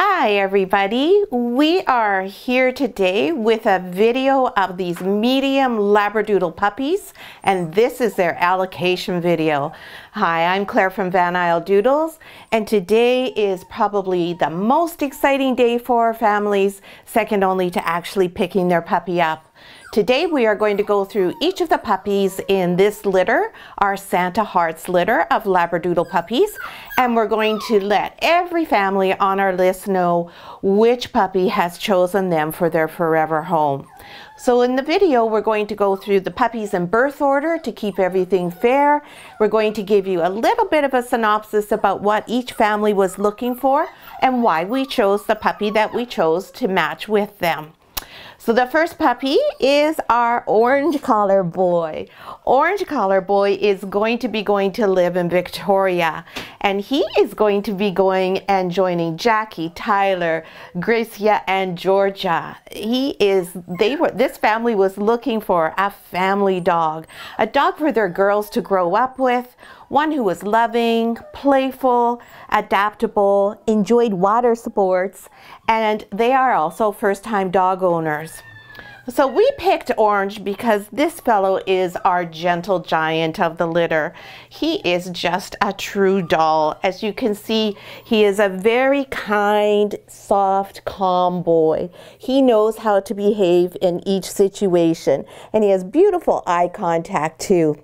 Hi everybody, we are here today with a video of these medium Labradoodle puppies and this is their allocation video. Hi, I'm Claire from Van Isle Doodles and today is probably the most exciting day for families, second only to actually picking their puppy up. Today we are going to go through each of the puppies in this litter, our Santa Hearts litter of Labradoodle puppies, and we're going to let every family on our list know which puppy has chosen them for their forever home. So in the video, we're going to go through the puppies in birth order to keep everything fair. We're going to give you a little bit of a synopsis about what each family was looking for and why we chose the puppy that we chose to match with them. So the first puppy is our orange collar boy. Orange collar boy is going to be going to live in Victoria and he is going to be going and joining Jackie, Tyler, Gracia and Georgia. He is they were this family was looking for a family dog, a dog for their girls to grow up with one who was loving, playful, adaptable, enjoyed water sports, and they are also first time dog owners. So we picked Orange because this fellow is our gentle giant of the litter. He is just a true doll. As you can see, he is a very kind, soft, calm boy. He knows how to behave in each situation and he has beautiful eye contact too.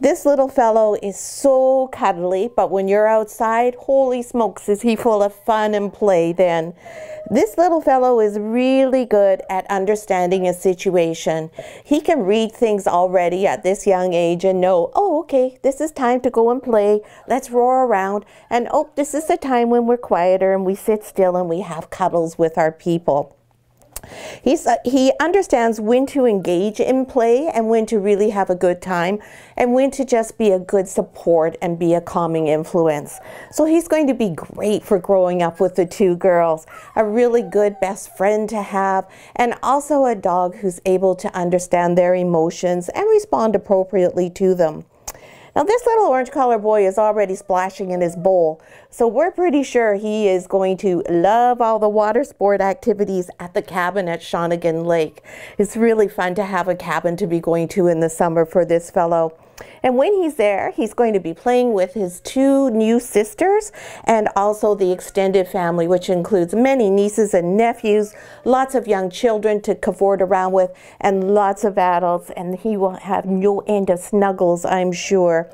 This little fellow is so cuddly, but when you're outside, holy smokes, is he full of fun and play then. This little fellow is really good at understanding a situation. He can read things already at this young age and know, oh, okay, this is time to go and play. Let's roar around. And oh, this is the time when we're quieter and we sit still and we have cuddles with our people. He's, uh, he understands when to engage in play and when to really have a good time and when to just be a good support and be a calming influence. So he's going to be great for growing up with the two girls, a really good best friend to have, and also a dog who's able to understand their emotions and respond appropriately to them. Now this little orange collar boy is already splashing in his bowl, so we're pretty sure he is going to love all the water sport activities at the cabin at Shawnigan Lake. It's really fun to have a cabin to be going to in the summer for this fellow. And when he's there, he's going to be playing with his two new sisters and also the extended family, which includes many nieces and nephews, lots of young children to cavort around with, and lots of adults. And he will have no end of snuggles, I'm sure.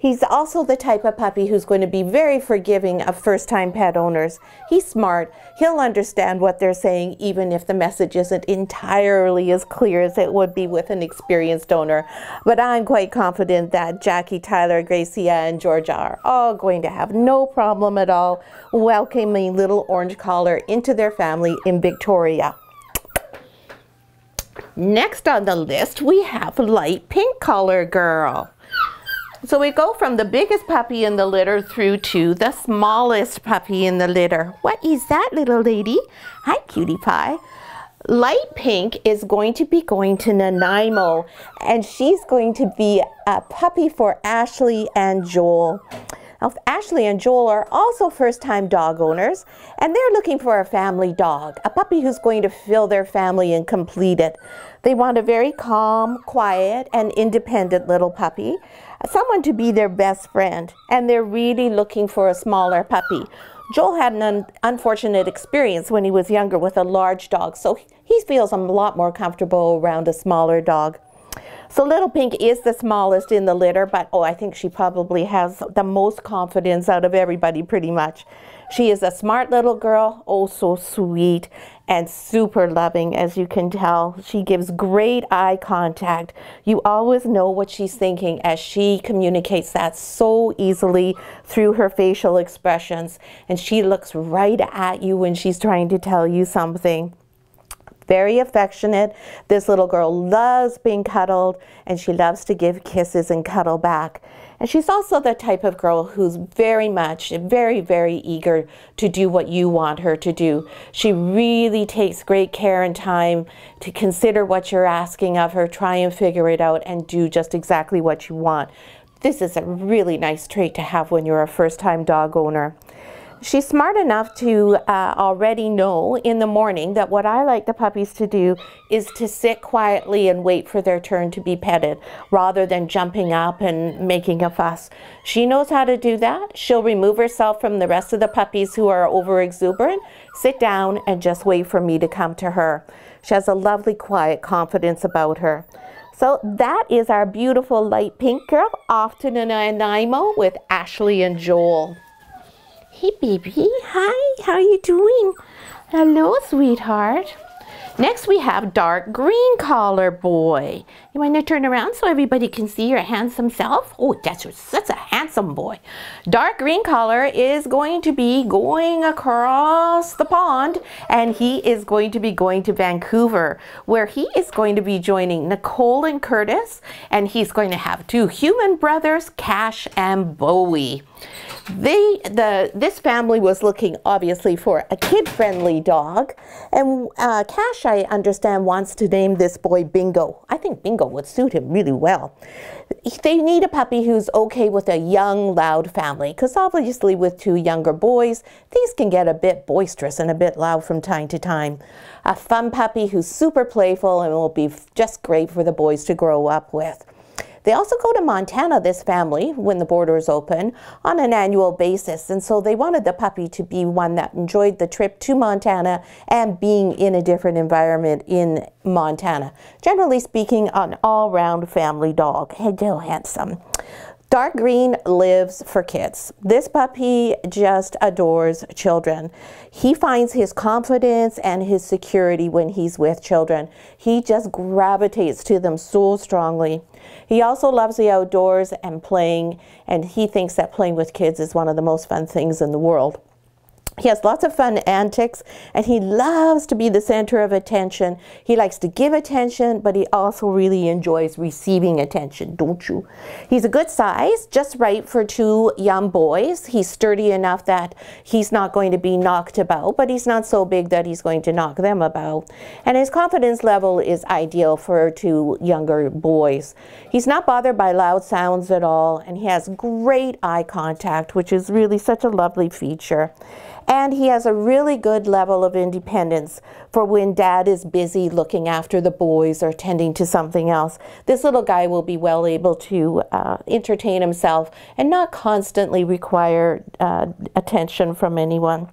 He's also the type of puppy who's going to be very forgiving of first-time pet owners. He's smart. He'll understand what they're saying even if the message isn't entirely as clear as it would be with an experienced owner. But I'm quite confident that Jackie, Tyler, Gracia, and Georgia are all going to have no problem at all welcoming little orange collar into their family in Victoria. Next on the list, we have light pink collar girl. So we go from the biggest puppy in the litter through to the smallest puppy in the litter. What is that little lady? Hi, cutie pie. Light pink is going to be going to Nanaimo and she's going to be a puppy for Ashley and Joel. Now, Ashley and Joel are also first-time dog owners, and they're looking for a family dog, a puppy who's going to fill their family and complete it. They want a very calm, quiet, and independent little puppy, someone to be their best friend, and they're really looking for a smaller puppy. Joel had an un unfortunate experience when he was younger with a large dog, so he feels a lot more comfortable around a smaller dog. So Little Pink is the smallest in the litter, but oh, I think she probably has the most confidence out of everybody pretty much. She is a smart little girl, oh so sweet and super loving as you can tell. She gives great eye contact. You always know what she's thinking as she communicates that so easily through her facial expressions and she looks right at you when she's trying to tell you something very affectionate. This little girl loves being cuddled and she loves to give kisses and cuddle back. And she's also the type of girl who's very much, very, very eager to do what you want her to do. She really takes great care and time to consider what you're asking of her, try and figure it out, and do just exactly what you want. This is a really nice trait to have when you're a first-time dog owner. She's smart enough to uh, already know in the morning that what I like the puppies to do is to sit quietly and wait for their turn to be petted rather than jumping up and making a fuss. She knows how to do that. She'll remove herself from the rest of the puppies who are over exuberant, sit down, and just wait for me to come to her. She has a lovely, quiet confidence about her. So that is our beautiful light pink girl off to Nanaimo with Ashley and Joel. Hey, baby. Hi. How are you doing? Hello, sweetheart. Next, we have dark green collar boy. You want to turn around so everybody can see your handsome self? Oh, that's such a handsome boy. Dark green collar is going to be going across the pond and he is going to be going to Vancouver where he is going to be joining Nicole and Curtis and he's going to have two human brothers, Cash and Bowie. They, the, this family was looking obviously for a kid-friendly dog, and uh, Cash, I understand, wants to name this boy Bingo. I think Bingo would suit him really well. They need a puppy who's okay with a young, loud family, because obviously with two younger boys, these can get a bit boisterous and a bit loud from time to time. A fun puppy who's super playful and will be just great for the boys to grow up with. They also go to Montana, this family, when the borders open, on an annual basis. And so they wanted the puppy to be one that enjoyed the trip to Montana and being in a different environment in Montana. Generally speaking, an all-round family dog. Hey, Hello, handsome. Dark Green lives for kids. This puppy just adores children. He finds his confidence and his security when he's with children. He just gravitates to them so strongly. He also loves the outdoors and playing, and he thinks that playing with kids is one of the most fun things in the world. He has lots of fun antics and he loves to be the center of attention. He likes to give attention, but he also really enjoys receiving attention, don't you? He's a good size, just right for two young boys. He's sturdy enough that he's not going to be knocked about, but he's not so big that he's going to knock them about. And his confidence level is ideal for two younger boys. He's not bothered by loud sounds at all, and he has great eye contact, which is really such a lovely feature. And he has a really good level of independence for when dad is busy looking after the boys or tending to something else. This little guy will be well able to uh, entertain himself and not constantly require uh, attention from anyone.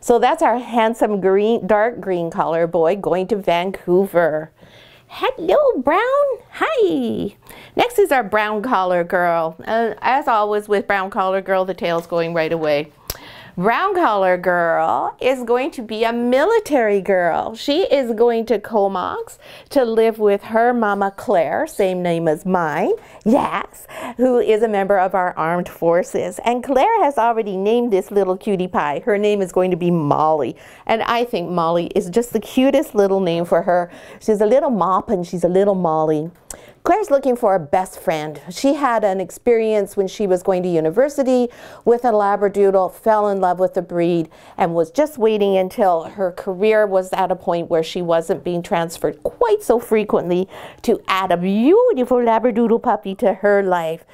So that's our handsome green, dark green color boy going to Vancouver. Hello, Brown. Hi. Next is our brown collar girl. Uh, as always with brown collar girl, the tail's going right away. Brown collar girl is going to be a military girl. She is going to Comox to live with her mama Claire, same name as mine, yes, who is a member of our armed forces. And Claire has already named this little cutie pie. Her name is going to be Molly. And I think Molly is just the cutest little name for her. She's a little mop and she's a little Molly. Claire's looking for a best friend. She had an experience when she was going to university with a Labradoodle, fell in love with the breed, and was just waiting until her career was at a point where she wasn't being transferred quite so frequently to add a beautiful Labradoodle puppy to her life.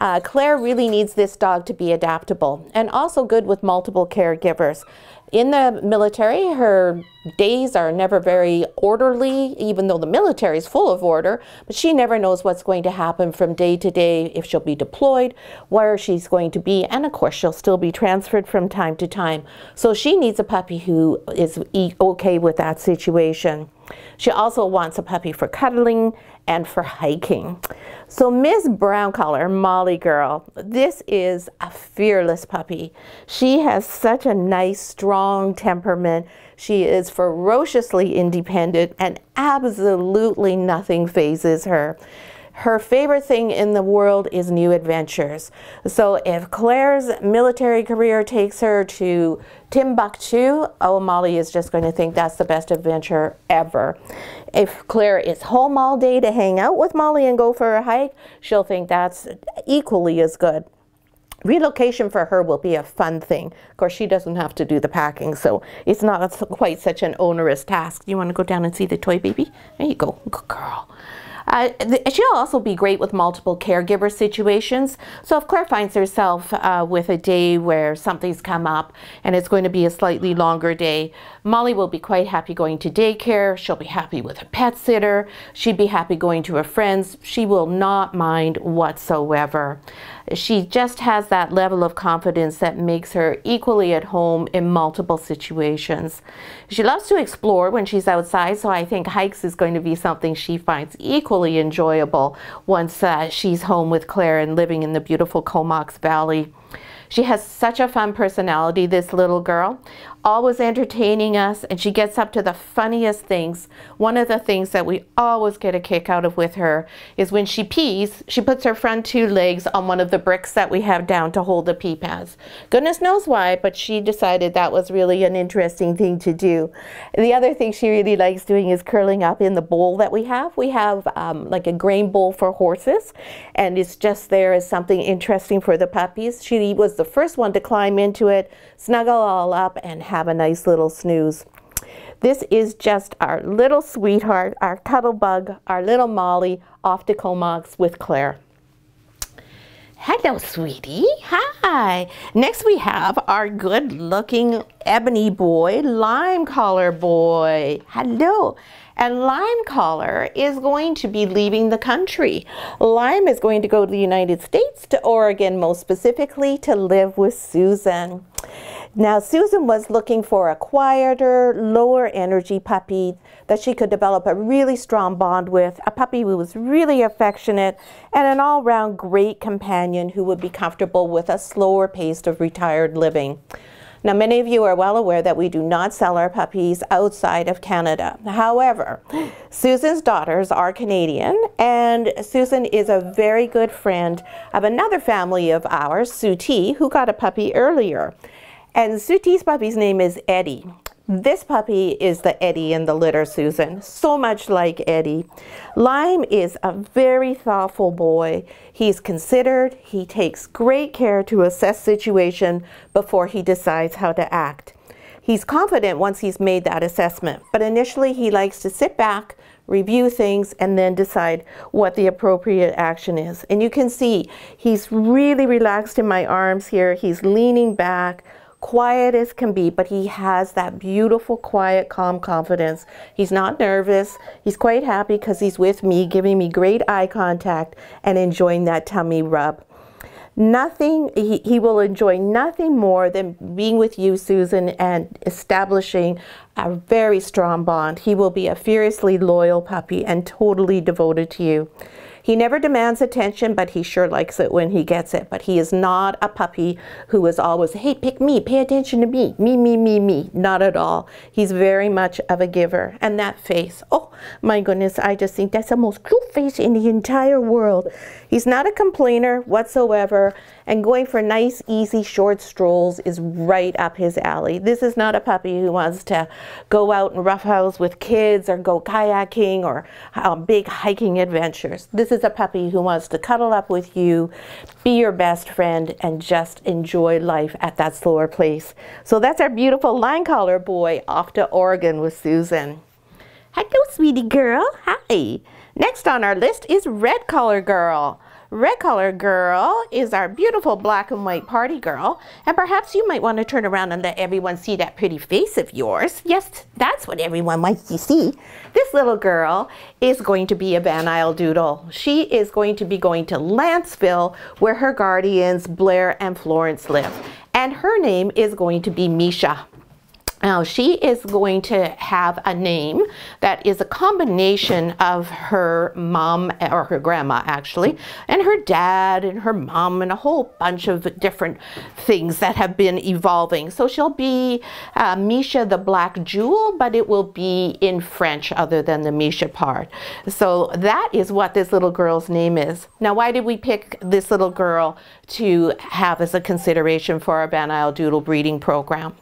Uh, Claire really needs this dog to be adaptable and also good with multiple caregivers. In the military, her days are never very orderly, even though the military is full of order, but she never knows what's going to happen from day to day, if she'll be deployed, where she's going to be, and of course, she'll still be transferred from time to time. So she needs a puppy who is okay with that situation. She also wants a puppy for cuddling and for hiking. So Miss Brown Collar, Molly Girl, this is a fearless puppy. She has such a nice, strong temperament. She is ferociously independent and absolutely nothing fazes her. Her favorite thing in the world is new adventures. So if Claire's military career takes her to Timbuktu, oh, Molly is just going to think that's the best adventure ever. If Claire is home all day to hang out with Molly and go for a hike, she'll think that's equally as good. Relocation for her will be a fun thing. Of course, she doesn't have to do the packing, so it's not quite such an onerous task. You want to go down and see the toy baby? There you go. Good girl. Uh, she'll also be great with multiple caregiver situations. So if Claire finds herself uh, with a day where something's come up and it's going to be a slightly longer day, Molly will be quite happy going to daycare. She'll be happy with a pet sitter. She'd be happy going to her friends. She will not mind whatsoever. She just has that level of confidence that makes her equally at home in multiple situations. She loves to explore when she's outside, so I think hikes is going to be something she finds equally enjoyable once uh, she's home with Claire and living in the beautiful Comox Valley. She has such a fun personality, this little girl always entertaining us, and she gets up to the funniest things. One of the things that we always get a kick out of with her is when she pees, she puts her front two legs on one of the bricks that we have down to hold the pee pads. Goodness knows why, but she decided that was really an interesting thing to do. The other thing she really likes doing is curling up in the bowl that we have. We have um, like a grain bowl for horses, and it's just there as something interesting for the puppies. She was the first one to climb into it, snuggle all up, and have a nice little snooze. This is just our little sweetheart, our cuddle bug, our little Molly off to Comox with Claire. Hello, sweetie. Hi. Next we have our good looking ebony boy, lime collar boy. Hello. And Lime Collar is going to be leaving the country. Lime is going to go to the United States, to Oregon most specifically, to live with Susan. Now, Susan was looking for a quieter, lower energy puppy that she could develop a really strong bond with, a puppy who was really affectionate, and an all round great companion who would be comfortable with a slower pace of retired living. Now, many of you are well aware that we do not sell our puppies outside of Canada. However, Susan's daughters are Canadian, and Susan is a very good friend of another family of ours, Suti, who got a puppy earlier. And Suti's puppy's name is Eddie. This puppy is the Eddie in the litter, Susan, so much like Eddie. Lime is a very thoughtful boy. He's considered, he takes great care to assess situation before he decides how to act. He's confident once he's made that assessment, but initially he likes to sit back, review things, and then decide what the appropriate action is. And you can see he's really relaxed in my arms here. He's leaning back, quiet as can be, but he has that beautiful, quiet, calm confidence. He's not nervous. He's quite happy because he's with me, giving me great eye contact and enjoying that tummy rub. Nothing, he, he will enjoy nothing more than being with you, Susan, and establishing a very strong bond. He will be a fiercely loyal puppy and totally devoted to you. He never demands attention, but he sure likes it when he gets it. But he is not a puppy who is always, hey, pick me, pay attention to me, me, me, me, me. Not at all. He's very much of a giver. And that face, oh my goodness, I just think that's the most cute face in the entire world. He's not a complainer whatsoever, and going for nice, easy, short strolls is right up his alley. This is not a puppy who wants to go out and roughhouse with kids or go kayaking or um, big hiking adventures. This is a puppy who wants to cuddle up with you, be your best friend, and just enjoy life at that slower pace. So that's our beautiful lime collar boy off to Oregon with Susan. Hello, sweetie girl. Hi. Next on our list is Red Collar Girl. Red Collar Girl is our beautiful black and white parti girl, and perhaps you might want to turn around and let everyone see that pretty face of yours. Yes, that's what everyone wants to see. This little girl is going to be a Van Isle Doodle. She is going to be going to Lantzville, where her guardians Blair and Florence live, and her name is going to be Misha. Now, she is going to have a name that is a combination of her mom, or her grandma actually, and her dad and her mom, and a whole bunch of different things that have been evolving. So she'll be uh, Misha the Black Jewel, but it will be in French other than the Misha part. So that is what this little girl's name is. Now, why did we pick this little girl to have as a consideration for our Van Isle Doodle breeding program?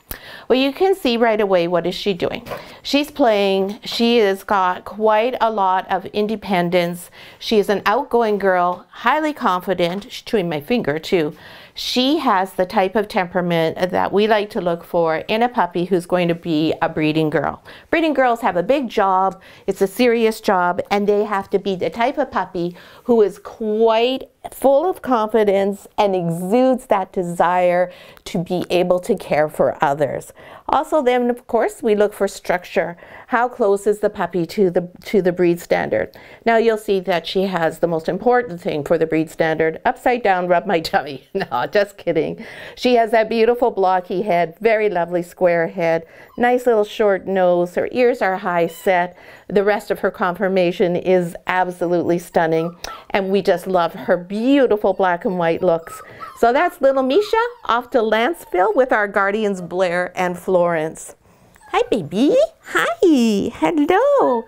Well, you can see right away what is she doing. She's playing. She has got quite a lot of independence. She is an outgoing girl, highly confident. She's chewing my finger too. she has the type of temperament that we like to look for in a puppy who's going to be a breeding girl. Breeding girls have a big job, it's a serious job, and they have to be the type of puppy who is quite full of confidence and exudes that desire to be able to care for others. Also then of course we look for structure. How close is the puppy to the to the breed standard? Now you'll see that she has the most important thing for the breed standard. Upside down rub my tummy. No, just kidding. She has that beautiful blocky head, very lovely square head, nice little short nose. Her ears are high set. The rest of her conformation is absolutely stunning and we just love her beautiful black and white looks. So that's little Misha off to Lantzville with our guardians Blair and Florence. Hi, baby. Hi. Hello.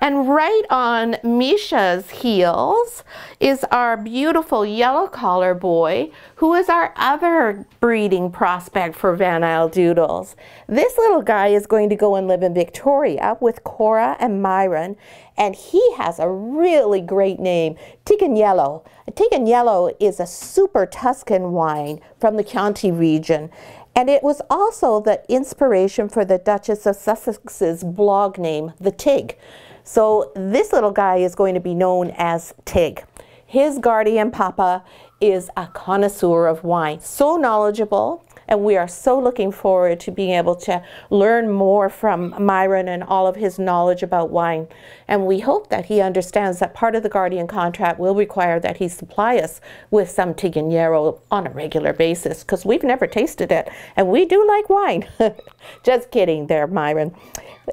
And right on Misha's heels is our beautiful yellow collar boy, who is our other breeding prospect for Van Isle Doodles. This little guy is going to go and live in Victoria with Cora and Myron, and he has a really great name, Yellow. Yellow is a super Tuscan wine from the Chianti region. And it was also the inspiration for the Duchess of Sussex's blog name, The Tig. So this little guy is going to be known as Tig. His guardian papa is a connoisseur of wine, so knowledgeable, and we are so looking forward to being able to learn more from Myron and all of his knowledge about wine. And we hope that he understands that part of the Guardian contract will require that he supply us with some Tignanello on a regular basis because we've never tasted it and we do like wine. Just kidding there, Myron.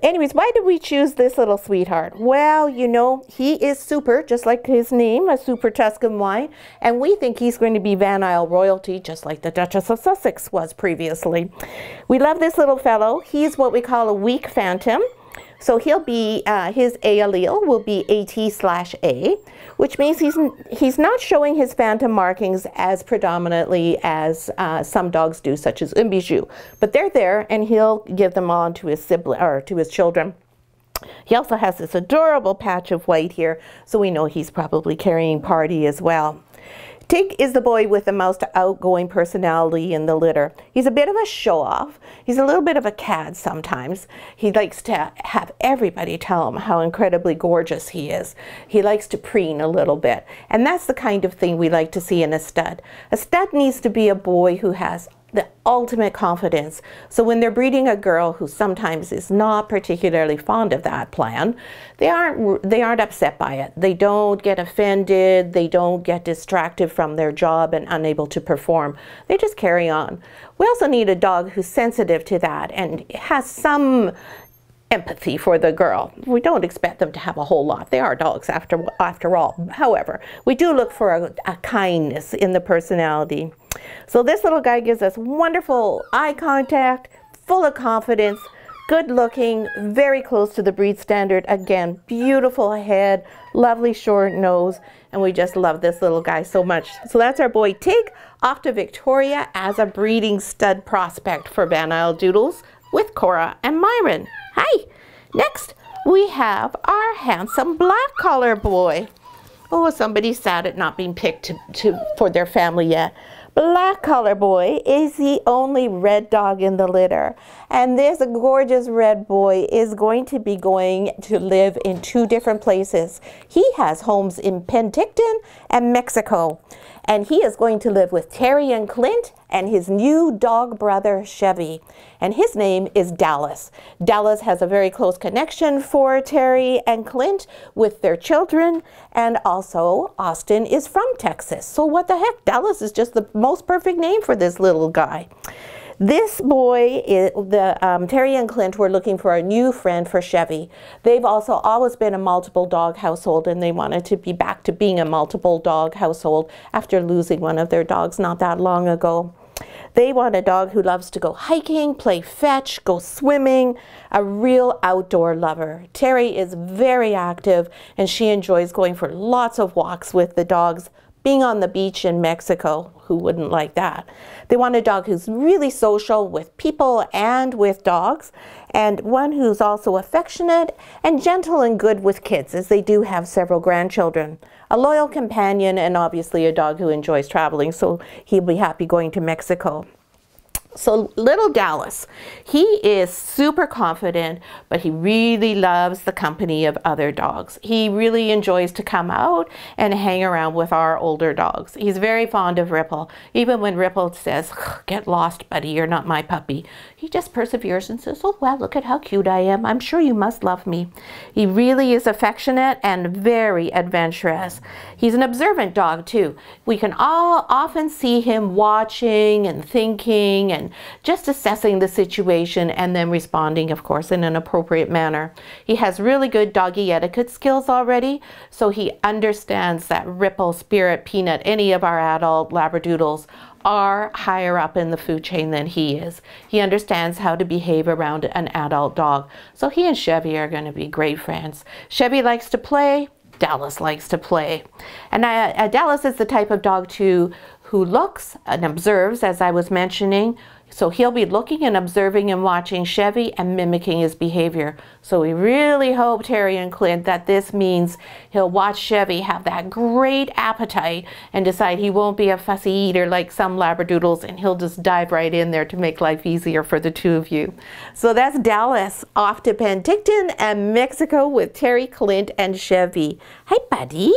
Anyways, why did we choose this little sweetheart? Well, you know, he is super, just like his name, a super Tuscan wine, and we think he's going to be Van Isle royalty, just like the Duchess of Sussex was previously. We love this little fellow. He's what we call a weak phantom. So he'll be, uh, his A allele will be AT slash A, which means he's, he's not showing his phantom markings as predominantly as uh, some dogs do, such as Umbiju. But they're there and he'll give them on to his sibling, or to his children. He also has this adorable patch of white here, so we know he's probably carrying parti as well. Tig is the boy with the most outgoing personality in the litter. He's a bit of a show-off. He's a little bit of a cad sometimes. He likes to have everybody tell him how incredibly gorgeous he is. He likes to preen a little bit. And that's the kind of thing we like to see in a stud. A stud needs to be a boy who has the ultimate confidence. So when they're breeding a girl who sometimes is not particularly fond of that plan, they aren't they aren't upset by it. They don't get offended, they don't get distracted from their job and unable to perform. They just carry on. We also need a dog who's sensitive to that and has some empathy for the girl. We don't expect them to have a whole lot. They are dogs after after all. However, we do look for a, a kindness in the personality. So this little guy gives us wonderful eye contact, full of confidence, good looking, very close to the breed standard. Again, beautiful head, lovely short nose, and we just love this little guy so much. So that's our boy Tig off to Victoria as a breeding stud prospect for Van Isle Doodles with Cora and Myron. Hi! Next, we have our handsome black collar boy. Oh, somebody's sad at not being picked to, to, for their family yet. Black collar boy is the only red dog in the litter. And this gorgeous red boy is going to be going to live in two different places. He has homes in Penticton and Mexico. And he is going to live with Terry and Clint and his new dog brother, Chevy. And his name is Dallas. Dallas has a very close connection for Terry and Clint with their children. And also, Austin is from Texas. So what the heck? Dallas is just the most perfect name for this little guy. This boy, the um, Terry and Clint were looking for a new friend for Chevy. They've also always been a multiple dog household and they wanted to be back to being a multiple dog household after losing one of their dogs not that long ago. They want a dog who loves to go hiking, play fetch, go swimming, a real outdoor lover. Terry is very active and she enjoys going for lots of walks with the dogs, being on the beach in Mexico. Who wouldn't like that? They want a dog who's really social with people and with dogs, and one who's also affectionate and gentle and good with kids, as they do have several grandchildren. A loyal companion, and obviously a dog who enjoys traveling, so he'll be happy going to Mexico. So little Dallas, he is super confident, but he really loves the company of other dogs. He really enjoys to come out and hang around with our older dogs. He's very fond of Ripple. Even when Ripple says, get lost, buddy, you're not my puppy, he just perseveres and says, oh, well, look at how cute I am. I'm sure you must love me. He really is affectionate and very adventurous. He's an observant dog too. We can all often see him watching and thinking and just assessing the situation and then responding, of course, in an appropriate manner. He has really good doggy etiquette skills already, so he understands that Ripple, Spirit, Peanut, any of our adult Labradoodles are higher up in the food chain than he is. He understands how to behave around an adult dog. So he and Chevy are going to be great friends. Chevy likes to play. Dallas likes to play. And uh, Dallas is the type of dog too who looks and observes, as I was mentioning. So he'll be looking and observing and watching Chevy and mimicking his behavior. So we really hope, Terry and Clint, that this means he'll watch Chevy have that great appetite and decide he won't be a fussy eater like some Labradoodles and he'll just dive right in there to make life easier for the two of you. So that's Dallas off to Penticton and Mexico with Terry, Clint, and Chevy. Hi, buddy.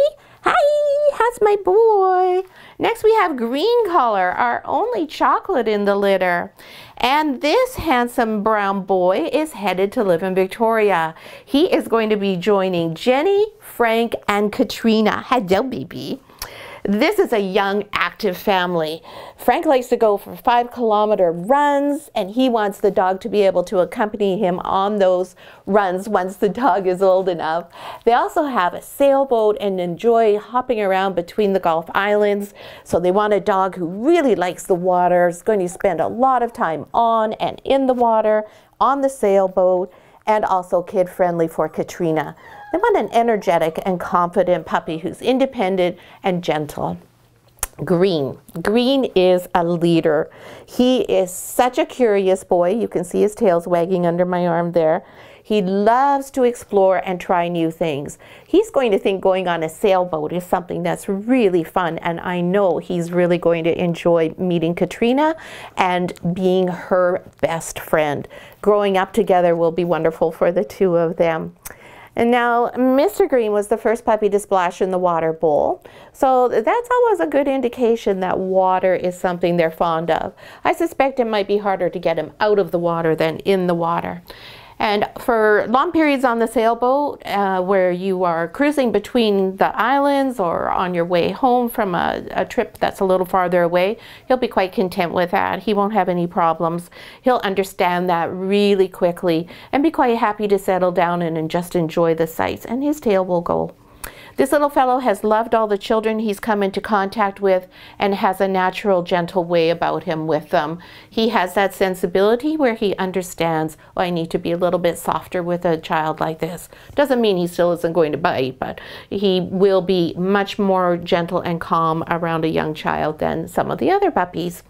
Hi, how's my boy? Next we have green color, our only chocolate in the litter. And this handsome brown boy is headed to live in Victoria. He is going to be joining Jenny, Frank, and Katrina. Hello, baby. This is a young, active family. Frank likes to go for five kilometer runs, and he wants the dog to be able to accompany him on those runs once the dog is old enough. They also have a sailboat and enjoy hopping around between the Gulf Islands. So they want a dog who really likes the water, is going to spend a lot of time on and in the water, on the sailboat, and also kid friendly for Katrina. They want an energetic and confident puppy who's independent and gentle. Green. Green is a leader. He is such a curious boy. You can see his tail's wagging under my arm there. He loves to explore and try new things. He's going to think going on a sailboat is something that's really fun, and I know he's really going to enjoy meeting Katrina and being her best friend. Growing up together will be wonderful for the two of them. And now Mr. Green was the first puppy to splash in the water bowl. So that's always a good indication that water is something they're fond of. I suspect it might be harder to get him out of the water than in the water. And for long periods on the sailboat, uh, where you are cruising between the islands or on your way home from a, a, trip that's a little farther away, he'll be quite content with that. He won't have any problems. He'll understand that really quickly and be quite happy to settle down and, and just enjoy the sights, and his tail will go this little fellow has loved all the children he's come into contact with and has a natural, gentle way about him with them. He has that sensibility where he understands, oh, I need to be a little bit softer with a child like this. Doesn't mean he still isn't going to bite, but he will be much more gentle and calm around a young child than some of the other puppies.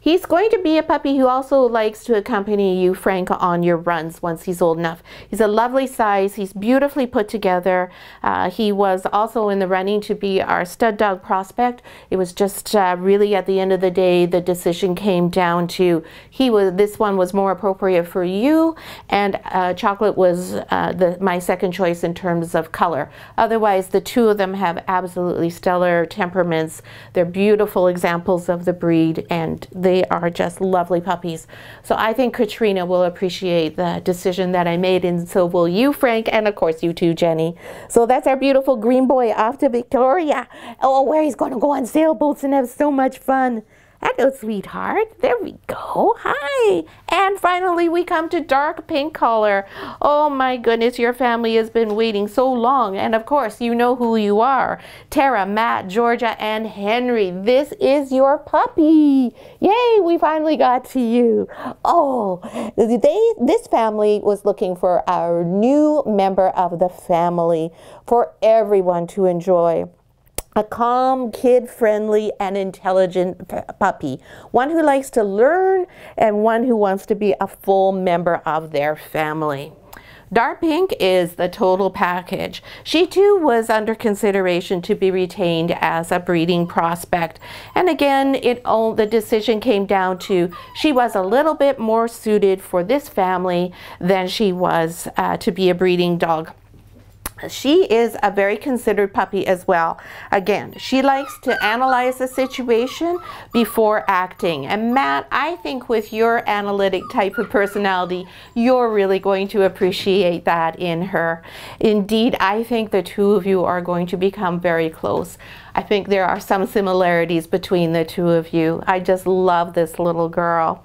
He's going to be a puppy who also likes to accompany you, Frank, on your runs once he's old enough. He's a lovely size. He's beautifully put together. Uh, he was also in the running to be our stud dog prospect. It was just uh, really at the end of the day, the decision came down to he was this one was more appropriate for you, and uh, chocolate was uh, the, my second choice in terms of color. Otherwise, the two of them have absolutely stellar temperaments. They're beautiful examples of the breed, and they they are just lovely puppies. So I think Katrina will appreciate the decision that I made, and so will you, Frank, and of course you too, Jenny. So that's our beautiful green boy off to Victoria. Oh, where he's going to go on sailboats and have so much fun. Hello, sweetheart. There we go. Hi. And finally, we come to dark pink color. Oh my goodness, your family has been waiting so long. And of course, you know who you are. Tara, Matt, Georgia, and Henry. This is your puppy. Yay, we finally got to you. Oh, they, this family was looking for our new member of the family for everyone to enjoy. A calm, kid-friendly, and intelligent puppy. One who likes to learn and one who wants to be a full member of their family. Dark Pink is the total package. She too was under consideration to be retained as a breeding prospect. And again, it all, the decision came down to she was a little bit more suited for this family than she was uh, to be a breeding dog she is a very considered puppy as well. Again, she likes to analyze the situation before acting. And Matt, I think with your analytic type of personality, you're really going to appreciate that in her. Indeed, I think the two of you are going to become very close. I think there are some similarities between the two of you. I just love this little girl.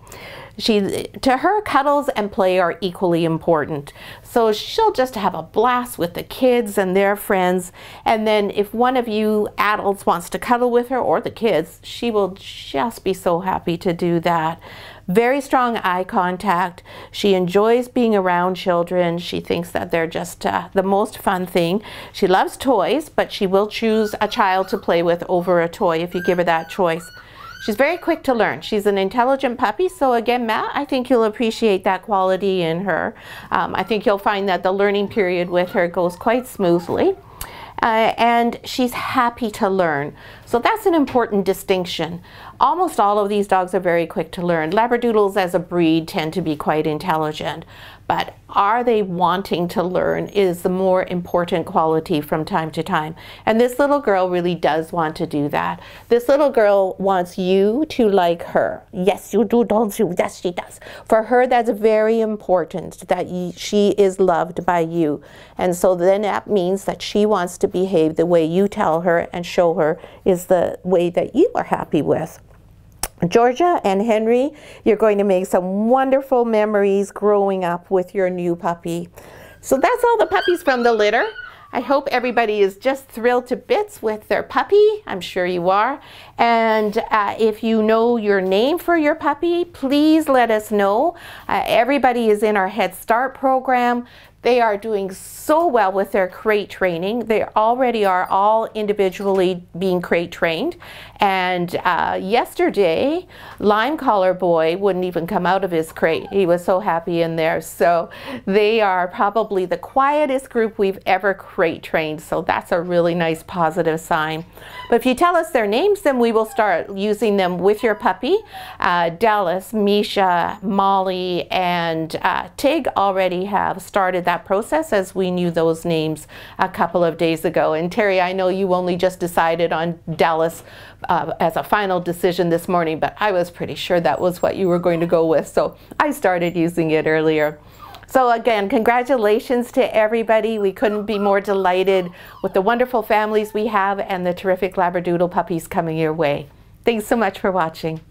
She, to her, cuddles and play are equally important. So she'll just have a blast with the kids and their friends. And then if one of you adults wants to cuddle with her or the kids, she will just be so happy to do that. Very strong eye contact. She enjoys being around children. She thinks that they're just uh, the most fun thing. She loves toys, but she will choose a child to play with over a toy if you give her that choice. She's very quick to learn. She's an intelligent puppy. So again, Matt, I think you'll appreciate that quality in her. Um, I think you'll find that the learning period with her goes quite smoothly. Uh, and she's happy to learn. So that's an important distinction. Almost all of these dogs are very quick to learn. Labradoodles as a breed tend to be quite intelligent, but are they wanting to learn is the more important quality from time to time. And this little girl really does want to do that. This little girl wants you to like her. Yes, you do, don't you? Yes, she does. For her, that's very important that she is loved by you. And so then that means that she wants to behave the way you tell her and show her is the way that you are happy with. Georgia and Henry, you're going to make some wonderful memories growing up with your new puppy. So that's all the puppies from the litter. I hope everybody is just thrilled to bits with their puppy. I'm sure you are. And uh, if you know your name for your puppy, please let us know. Uh, everybody is in our Head Start program. They are doing so well with their crate training. They already are all individually being crate trained. And uh, yesterday, Lime Collar Boy wouldn't even come out of his crate. He was so happy in there. So they are probably the quietest group we've ever crate trained. So that's a really nice positive sign. But if you tell us their names, then we will start using them with your puppy. Uh, Dallas, Misha, Molly, and uh, Tig already have started that process as we knew those names a couple of days ago. And Terry, I know you only just decided on Dallas uh, as a final decision this morning, but I was pretty sure that was what you were going to go with. So I started using it earlier. So again, congratulations to everybody. We couldn't be more delighted with the wonderful families we have and the terrific Labradoodle puppies coming your way. Thanks so much for watching.